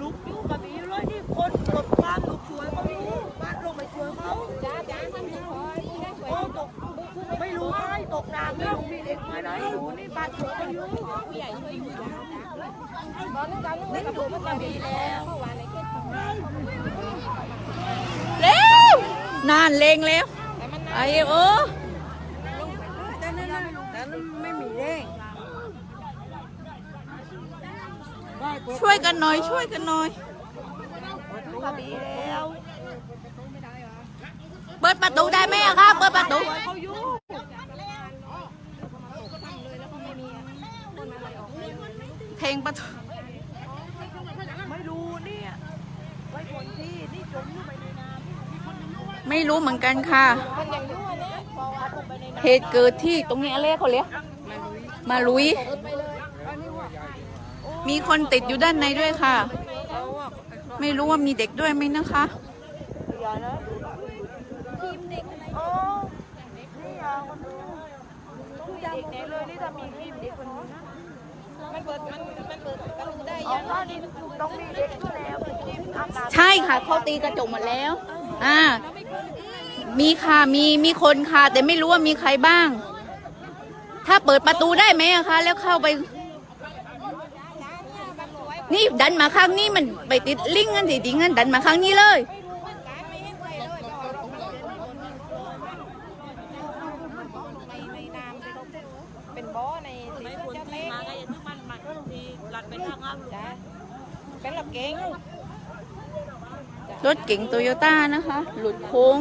ลูกอยู่กับมีเลยนี่คนกดความลูกช่วยเขาอยู่บ้านลงไปช่วยเขาจ้าจ้าทำจะคอยโอ้ตกไม่รู้ใครตกน้ำไม่รู้มีเด็กมาไหนอยู่นี่บ้านช่วยเขาอยู่ผู้ใหญ่ช่วยอยู่จ้าจ้าตอนนึงตอนนึงเลยกระโดดมาดีแล้วเมื่อวานในเขตเร็วนานเลงแล้วไอ้เออแต่นั่นไม่มีแรง ช่วยกันหน่อยช่วยกันหน่อยลูกกับมีแล้วเปิดประตูได้ไหมอะครับเปิดประตูช่วยเขาอยู่เพลงประตูไม่รู้เนี่ยไว้คนที่นี่จมอยู่ไปในน้ำไม่รู้เหมือนกันค่ะมันยังยั่วเนี่ยพอว่าลงไปในน้เหตุเกิดที่ตรงนี้อะไรเขาเรียกมาลุยำไปเลย มีคนติดอยู่ด้านในด้วยค่ะ ไม่รู้ว่ามีเด็กด้วยไหมนะคะอย่านะทีมเด็กอะไรโอ้นี่ยาคนดูต้องมีเด็กแน่เลยนี่ถ้ามีทีมเด็กคนนี้นะมันเปิดมันมันเปิดประตูได้อ๋อยังก็นี่ต้องมีเด็กด้วยแล้วทีมอาบน้ำใช่ค่ะเขาตีกระจกหมดแล้ว อ่า มีค่ะมีมีคนค่ะ แต่ไม่รู้ว่ามีใครบ้าง ถ้าเปิดประตูได้ไหมอะคะ แล้วเข้าไป นี่ดันมาข้างนี้มันไปติดลิงกันสิดิงั้นดันมาข้างนี้เลยการไม่เห็นใครเลยพอลงในในน้ำเป็นบ่อในสีเจ้าเล่มาก็ยังมันมันทีหลัดไปทางอะจ้าเป็นหลับเก่งรถเก๋งโตโยต้านะคะ หลุดโค้ง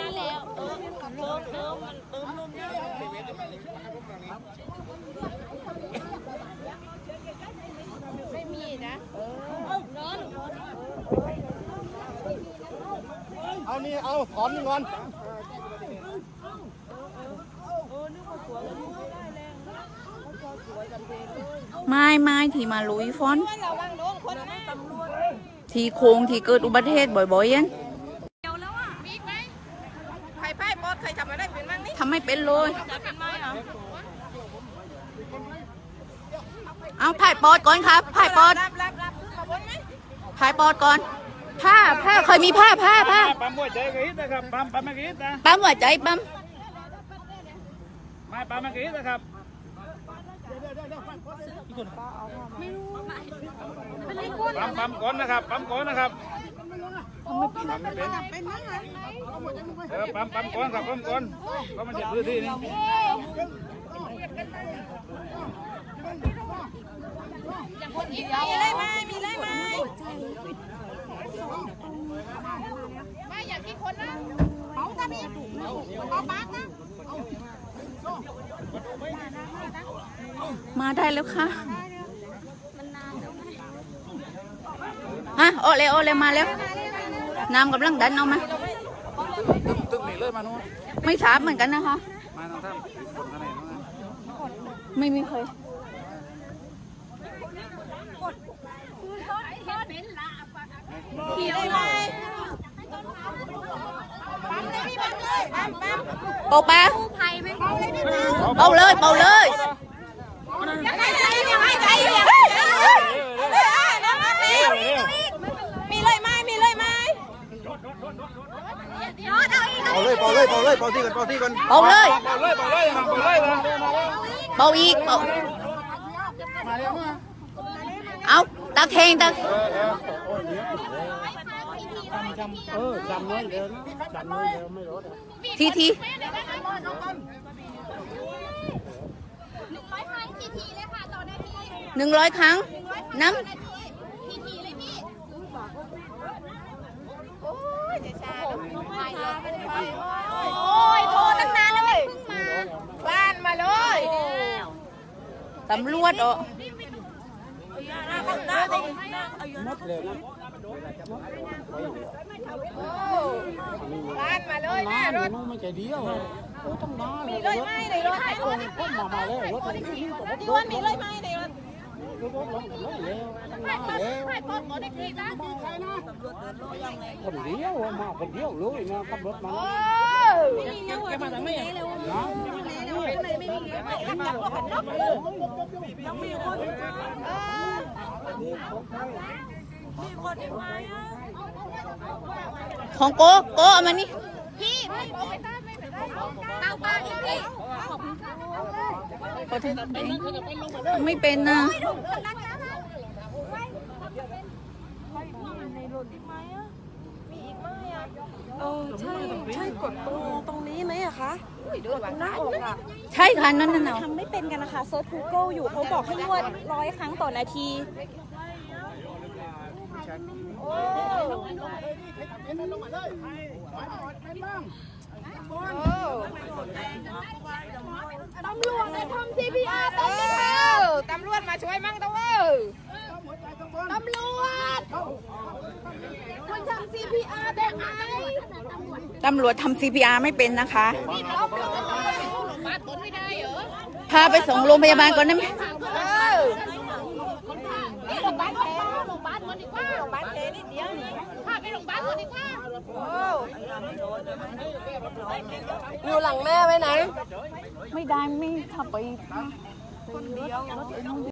นั่นแล้วเออเติมเติมมันเติมลม ไม่มีนะเออเนาะเอานี่เอาถอนนี่ก่อนไม้ไม้ที่มาลุยฟอนระวังโดนคนนะตำรวจที่โค้งที่เกิดอุบัติเหตุบ่อยๆยันมีไหมใครพ่ายบอสใครทำอะไรเป็นบ้างนี่ทำไม่เป็นเลย จะเป็นไหมเหรอ เอาผ่ายปอดก่อนครับผ่ายปอดรับรับรับขึ้นมาบนไหมผ่ายปอดก่อน ผ้าผ้าเคยมีผ้าผ้าผ้าปั๊มหัวใจกระหิดนะครับปั๊มปั๊มมากระหิดนะปั๊มหัวใจปั๊มไม่ปั๊มมากระหิดนะครับปั๊มปั๊มก่อนนะครับปั๊มก่อนนะครับปั๊มไม่เป็นเออปั๊มปั๊มก่อนครับปั๊มก่อนก็มันจะพื้นที่นี่ มีอะไรไหมมีอะไรไหมไม่อยากกี่คนนะเอาตามีเอาปากนะมาได้แล้วค่ะฮะโอเลยโอเลยมาแล้วน้ำกำลังดันเอามาตึ้งตึ้งนี่เลยมาโน่นไม่ทราบเหมือนกันนะคะ มาทางท่านคนข้างในนู้นนะไม่มีเคย ขี่ได้ไหมปั๊มเลย พี่ปั๊มเลยปั๊มปั๊มเป่าปะไผ่ไม่ปั๊มเลยพี่ปั๊มเป่าเลยเป่าเลยยังไงใจยังไงใจอยู่มีเลยไหมมีเลยไหมเป่าเลยเป่าเลยเป่าเลยเป่าที่ก่อนเป่าที่ก่อนเป่าเลยเป่าเลยเป่าเลยนะเป่าเลยนะเป่าอีกเป่าเอาตะเทงตะเออจำน้อยเดียวนะจำน้อยเดียวไม่รถทีทีร้อยครั้งกี่ทีเลยค่ะต่อนาทีหนึ่งร้อยครั้งน้กี่ทีเลยพี่โอ้ยเดี๋ยวช้าเดี๋ยวไปเลยไปโอ้ยโทรตั้งนานแล้วไม่เพิ่งมาบ้านมาเลยำตำรวจอ๋อ บ้านมาเลยแม่รถไม่ใจเดียวโอ้ต้องมามีเลยไหมในรถคนคนมามาแล้วรถนี้ก็รถดีว่ามีเลยไหมในรถรถรถกันแล้วต้องให้มาป๊อปแล้วให้ป๊อปก่อนได้ทีนะคนเดียวมาคนเดียวเลยนะขับรถมาโอ้ไม่มีเงาแกมาทางไหนเร็วนะเป็นไหนไม่มีเงายังมีคนเออมีคนอีกไหมอะ ของโกโกเอามานี่พี่พี่โบไปตามไม่ได้ตามบ้านพี่ขอโทษไม่เป็นนะในรถอีกไหมอะมีอีกไหมอะเออใช่ใช่กดตรงตรงนี้ไหมอะคะกดตรงหน้าอกอะใช่ค่ะนั่นน่ะทำไม่เป็นกันนะคะเซิร์ช Google อยู่เขาบอกให้นวดร้อยครั้งต่อนาที ตำรวจมาทำ CPR ตำรวจตำรวจมาช่วยมั่งตัวเว้ยตำรวจคุณทำ CPR ได้ไหมตำรวจทำ CPR ไม่เป็นนะคะ พาไปส่งโรงพยาบาลก่อนได้ไหม โรงพยาบาลโรงพยาบาลมันดีกว่าโรงพยาบาลแค่ นิดเดียวนี่พาไปโรงพยาบาลมันดีกว่าอยู่หลังแม่ไว้ไหน ไม่ได้ไม่ถ้าไป